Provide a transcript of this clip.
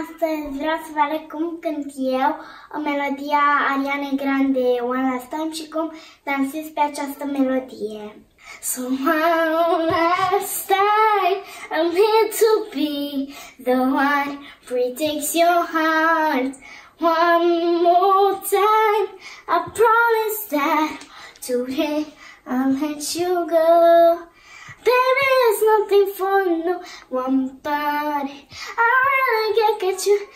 Astăzi vreau să vă arăt cum cânt eu o melodia Ariana Grande One Last Time și cum dansez pe această melodie. So one last time I'm here to be the one protects your heart. One more time I promise that today I'll let you go. There's nothing for no one body. I